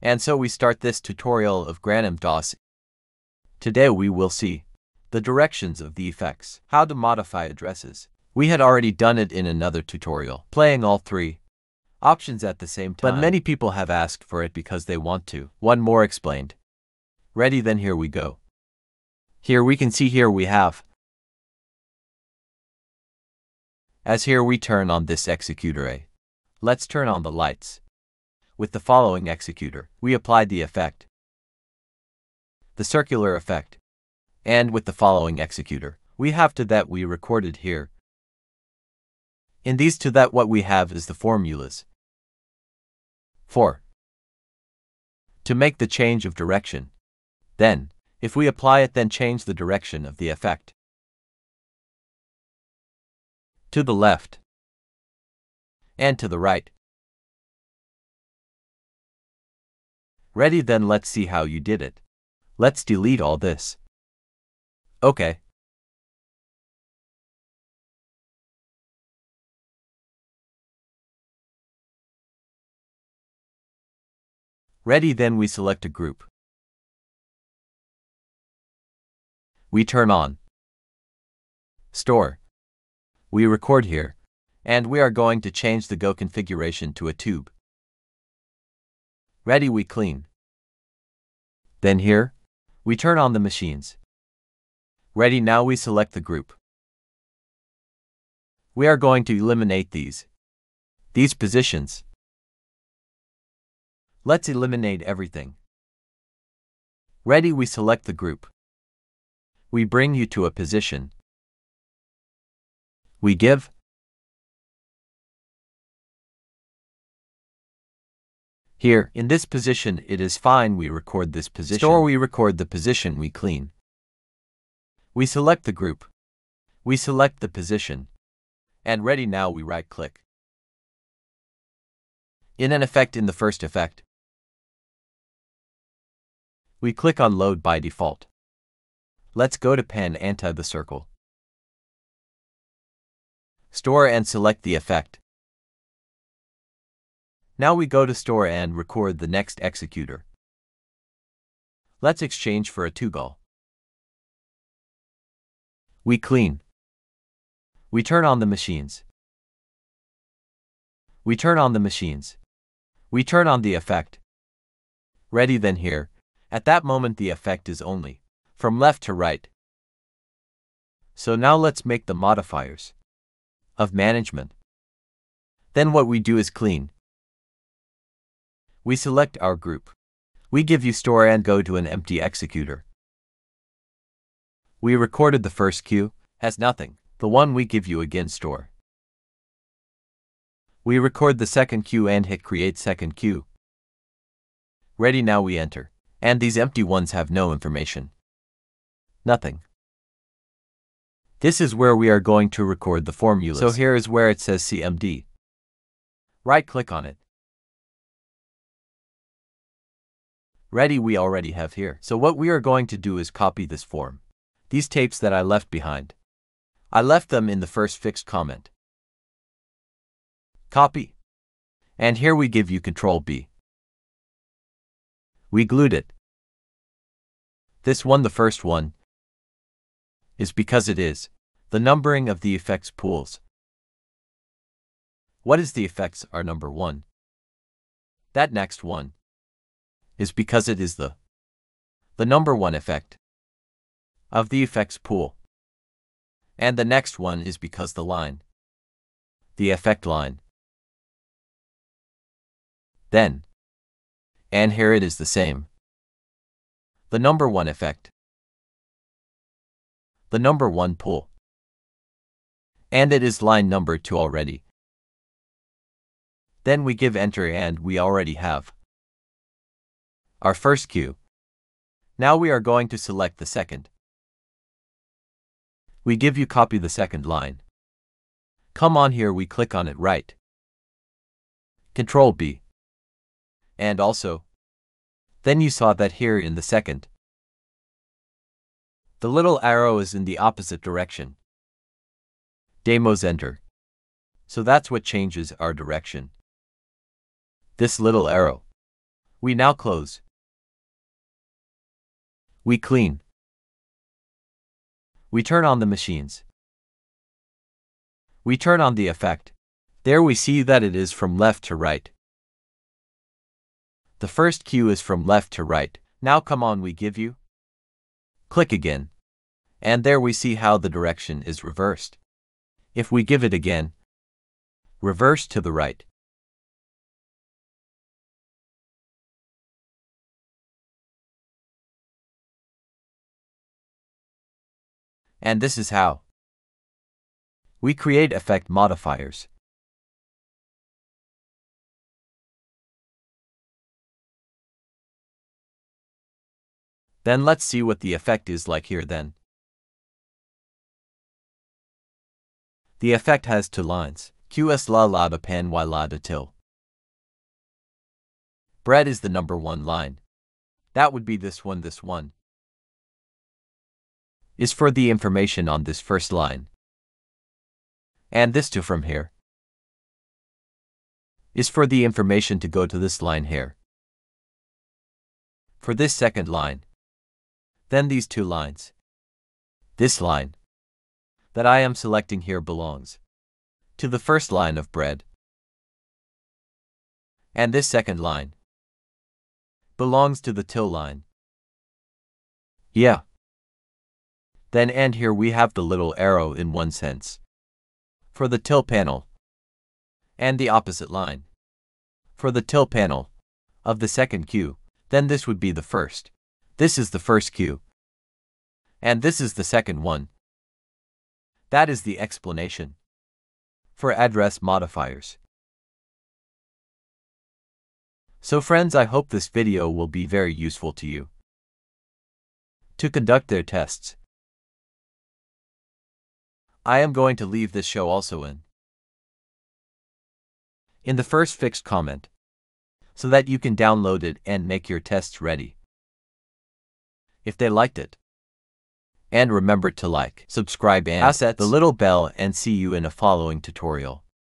And so we start this tutorial of grandMA DOS. Today we will see the directions of the effects, how to modify addresses. We had already done it in another tutorial, playing all three options at the same time. But many people have asked for it because they want to. One more explained. Ready then here we go. Here we can see here we have. As here we turn on this executor A. Let's turn on the lights. With the following executor, we applied the effect. The circular effect. And with the following executor, we have to that we recorded here. In these to that what we have is the formulas. 4. To make the change of direction. Then, if we apply it then change the direction of the effect. To the left. And to the right. Ready then let's see how you did it. Let's delete all this. Okay. Ready then we select a group. We turn on. Store. We record here. And we are going to change the Go configuration to a tube. Ready we clean. Then here, we turn on the machines. Ready now we select the group. We are going to eliminate these. These positions. Let's eliminate everything. Ready we select the group. We bring you to a position. We give. Here, in this position, it is fine we record this position. Store we record the position we clean. We select the group. We select the position. And ready now we right click. In an effect in the first effect, we click on load by default. Let's go to pen anti the circle. Store and select the effect. Now we go to store and record the next executor. Let's exchange for a toggle. We clean. We turn on the machines. We turn on the machines. We turn on the effect. Ready then here. At that moment the effect is only from left to right. So now let's make the modifiers of management. Then what we do is clean. We select our group. We give you store and go to an empty executor. We recorded the first queue, has nothing, the one we give you again store. We record the second queue and hit create second queue. Ready now we enter, and these empty ones have no information. Nothing. This is where we are going to record the formulas. So here is where it says CMD. Right click on it. Ready we already have here. So what we are going to do is copy this form. These tapes that I left behind. I left them in the first fixed comment. Copy. And here we give you Control B. We glued it. This one, the first one, is because it is the numbering of the effects pools. What is the effects are number one? That next one is because it is the the number one effect of the effects pool. And the next one is because the line the effect line. Then and here it is the same. The number one effect. The number one pool. And it is line number two already. Then we give enter and we already have our first queue. Now we are going to select the second. We give you copy the second line. Come on here we click on it right. Control B. And also, then you saw that here in the second. The little arrow is in the opposite direction. Demos enter. So that's what changes our direction. This little arrow We now close. We clean. We turn on the machines. We turn on the effect. There we see that it is from left to right. The first cue is from left to right. Now come on we give you. Click again. And there we see how the direction is reversed. If we give it again, reverse to the right. And this is how we create effect modifiers. Then let's see what the effect is like here then. The effect has two lines, QS la la de pan y la de til. Bread is the number one line. That would be this one this one. Is for the information on this first line. And this to from here. Is for the information to go to this line here. For this second line. Then these two lines. This line that I am selecting here belongs to the first line of bread. And this second line belongs to the till line. Yeah. Then and here we have the little arrow in one sense. For the till panel. And the opposite line. For the till panel of the second cue, then this would be the first. This is the first cue. And this is the second one. That is the explanation. For address modifiers. So friends I hope this video will be very useful to you. To conduct their tests. I am going to leave this show also in. In the first fixed comment. So that you can download it and make your tests ready if they liked it. And remember to like, subscribe and set the little bell and see you in a following tutorial.